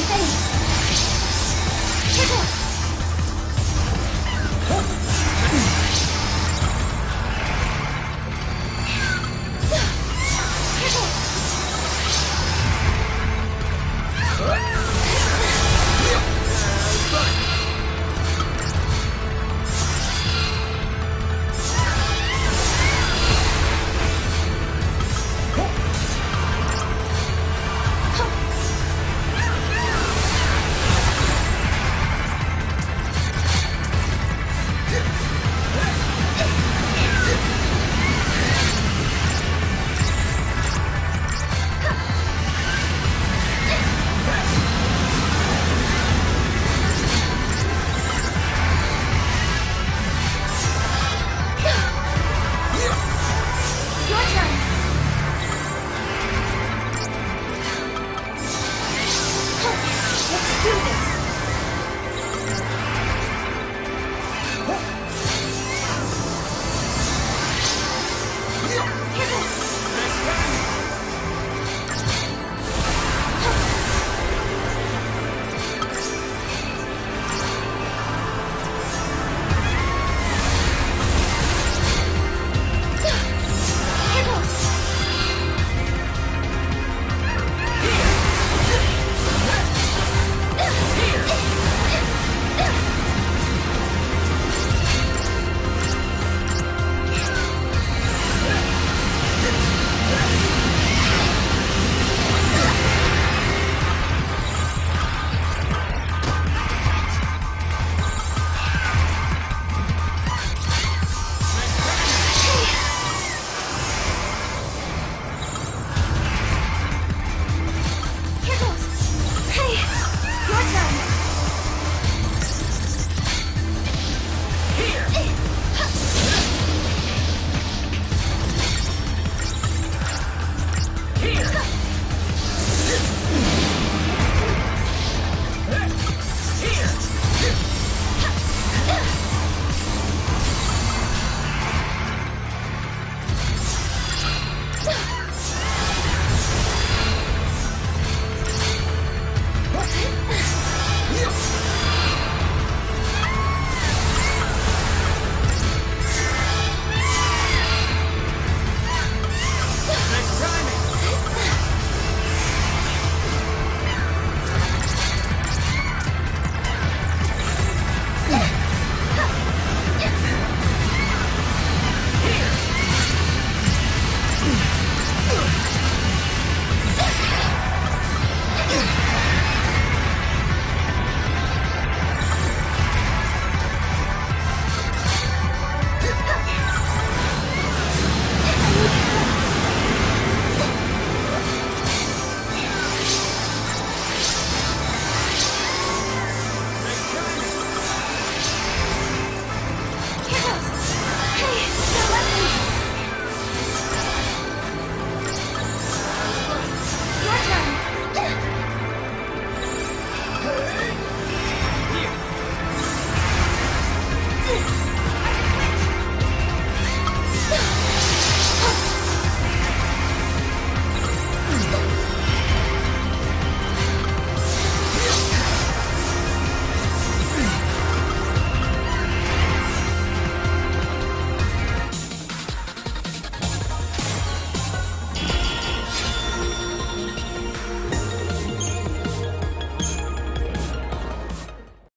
face.